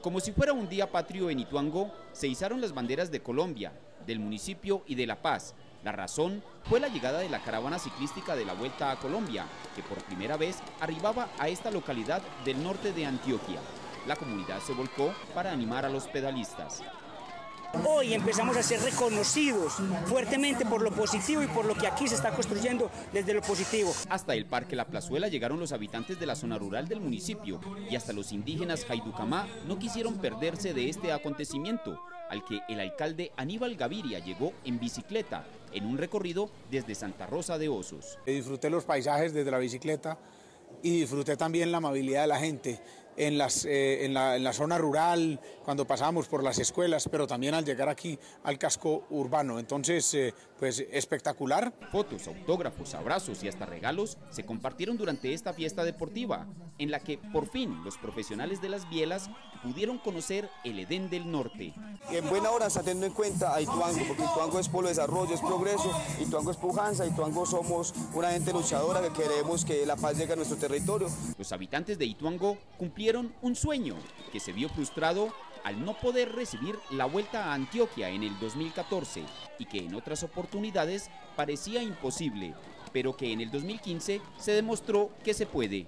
Como si fuera un día patrio en Ituango, se izaron las banderas de Colombia, del municipio y de La Paz. La razón fue la llegada de la caravana ciclística de la Vuelta a Colombia, que por primera vez arribaba a esta localidad del norte de Antioquia. La comunidad se volcó para animar a los pedalistas. Hoy empezamos a ser reconocidos fuertemente por lo positivo y por lo que aquí se está construyendo desde lo positivo. Hasta el Parque La Plazuela llegaron los habitantes de la zona rural del municipio y hasta los indígenas Jaiducamá no quisieron perderse de este acontecimiento, al que el alcalde Aníbal Gaviria llegó en bicicleta en un recorrido desde Santa Rosa de Osos. Disfruté los paisajes desde la bicicleta y disfruté también la amabilidad de la gente en, las, eh, en, la, en, la, zona rural, cuando pasamos por las escuelas, pero también al llegar aquí al casco urbano. Entonces, eh, pues espectacular. Fotos, autógrafos, abrazos y hasta regalos se compartieron durante esta fiesta deportiva, en la que por fin los profesionales de las bielas pudieron conocer el Edén del Norte. En buena hora está teniendo en cuenta a Ituango, porque Ituango es polo desarrollo, es progreso, Ituango es pujanza, Ituango somos una gente luchadora que queremos que la paz llegue a nuestro territorio. Los habitantes de Ituango cumplieron un sueño que se vio frustrado al no poder recibir la vuelta a Antioquia en el 2014 y que en otras oportunidades parecía imposible, pero que en el 2015 se demostró que se puede.